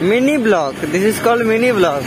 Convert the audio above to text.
Mini block. This is called mini block.